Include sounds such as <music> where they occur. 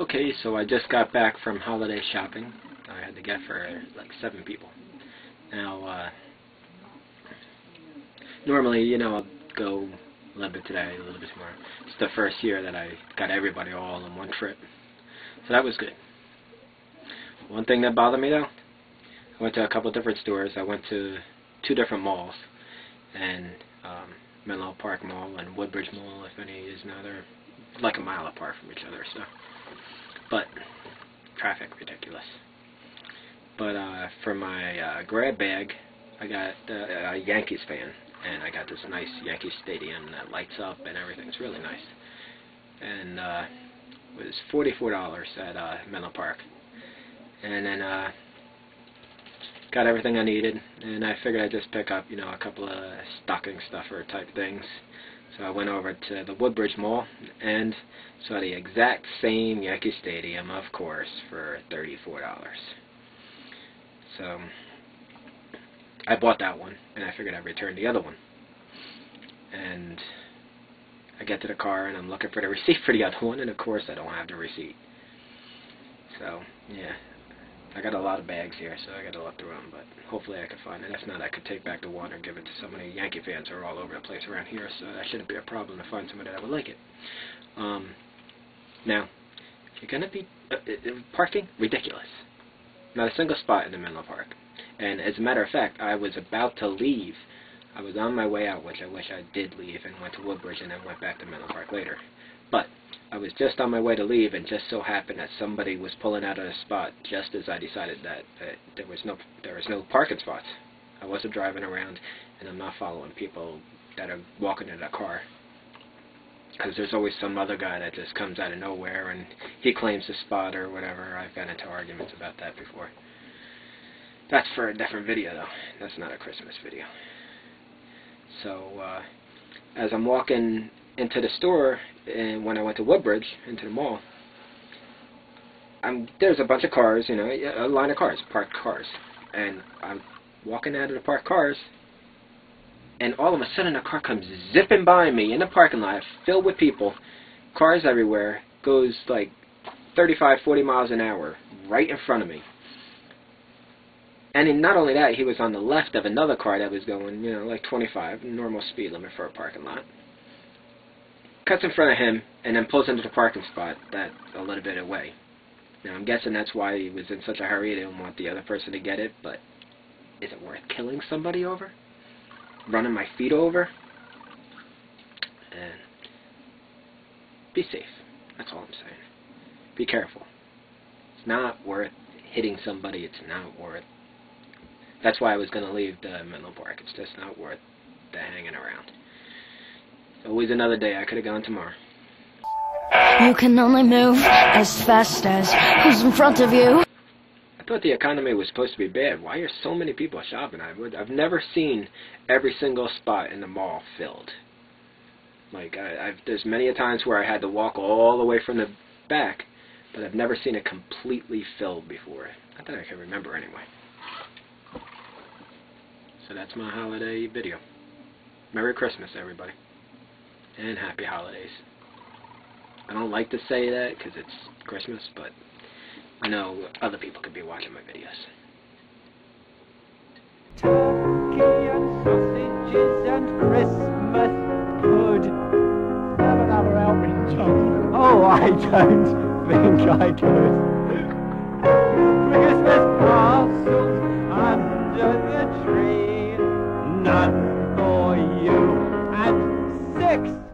Okay, so I just got back from holiday shopping. I had to get for like seven people. Now, uh, normally, you know, I'll go a little bit today, a little bit tomorrow. It's the first year that I got everybody all in one trip. So that was good. One thing that bothered me though, I went to a couple different stores. I went to two different malls, and um, Menlo Park Mall and Woodbridge Mall, if any is now, they're like a mile apart from each other. So but traffic ridiculous. But uh, for my uh, grab bag, I got uh, a Yankees fan, and I got this nice Yankee Stadium that lights up and everything's really nice. And uh, it was forty-four dollars at uh, Menlo Park, and then uh, got everything I needed. And I figured I'd just pick up, you know, a couple of stocking stuffer type things so I went over to the Woodbridge Mall and saw the exact same Yankee Stadium, of course, for $34. So I bought that one, and I figured I'd return the other one. And I get to the car, and I'm looking for the <laughs> receipt for the other one, and of course I don't have the receipt. So, yeah, I got a lot of bags here, so I got to look through them, but hopefully I can find it. If not, I could take back the one or give it to so many Yankee fans are all over the place around here, so that shouldn't be a problem to find somebody that would like it. Um, now, you're going to be uh, uh, parking, ridiculous. Not a single spot in the Menlo Park. And as a matter of fact, I was about to leave. I was on my way out, which I wish I did leave, and went to Woodbridge and then went back to Menlo Park later. But I was just on my way to leave, and just so happened that somebody was pulling out of a spot just as I decided that, that there was no there was no parking spots. I wasn't driving around, and I'm not following people that are walking in a car. Because there's always some other guy that just comes out of nowhere and he claims a spot or whatever. I've got into arguments about that before. That's for a different video, though. That's not a Christmas video. So, uh, as I'm walking into the store and when I went to Woodbridge into the mall, I'm there's a bunch of cars, you know, a line of cars, parked cars, and I'm walking out of the parked cars, and all of a sudden a car comes zipping by me in the parking lot, filled with people, cars everywhere, goes like 35, 40 miles an hour right in front of me. And not only that, he was on the left of another car that was going, you know, like 25, normal speed limit for a parking lot cuts in front of him, and then pulls into the parking spot that a little bit away. Now, I'm guessing that's why he was in such a hurry. He didn't want the other person to get it, but is it worth killing somebody over? Running my feet over? And be safe. That's all I'm saying. Be careful. It's not worth hitting somebody. It's not worth... That's why I was going to leave the Menlo Park. It's just not worth the hanging around. Always another day. I could have gone tomorrow. You can only move as fast as who's in front of you. I thought the economy was supposed to be bad. Why are so many people shopping? I would, I've never seen every single spot in the mall filled. Like I, I've, there's many a times where I had to walk all the way from the back, but I've never seen it completely filled before. Not that I can remember anyway. So that's my holiday video. Merry Christmas, everybody and happy holidays. I don't like to say that because it's Christmas, but I know other people could be watching my videos. Turkey and sausages and Christmas pudd. Have another helping, John. Oh, I don't think I could. Christmas parcels under the tree. None for you and six